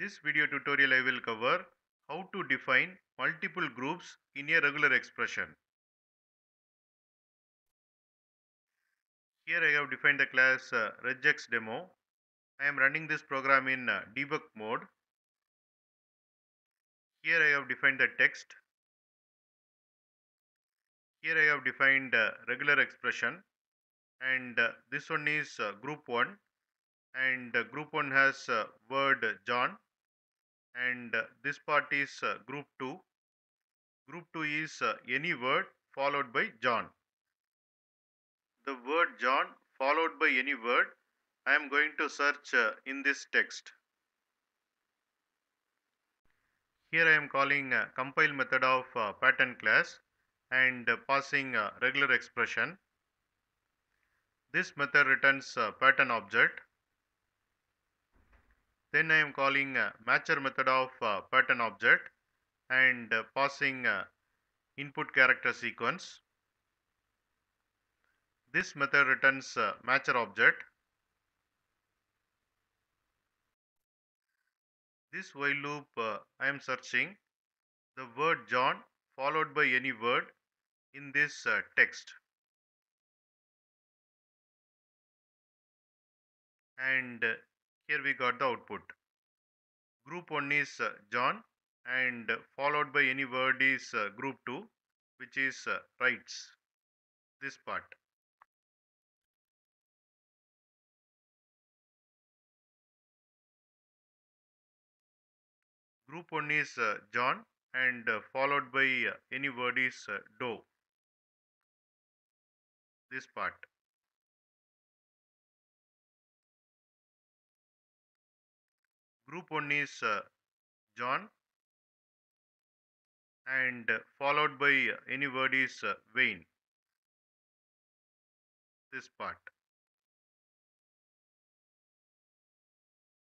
This video tutorial I will cover how to define multiple groups in a regular expression. Here I have defined the class uh, regex demo. I am running this program in uh, debug mode. Here I have defined the text. Here I have defined uh, regular expression and uh, this one is uh, group 1 and uh, group 1 has word John and uh, this part is uh, group 2 group 2 is uh, any word followed by john. The word john followed by any word i am going to search in this text. Here i am calling compile method of pattern class and passing regular expression. This method returns pattern object then I am calling uh, matcher method of uh, pattern object and uh, passing input character sequence. This method returns matcher object. This while loop I am searching the word John followed by any word in this uh, text. And here we got the output. Group 1 is uh, John and followed by any word is uh, group 2 which is uh, writes this part. Group 1 is John and followed by any word is uh, Doe. This part. Group 1 is uh, John and uh, followed by any word is uh, Wayne. This part.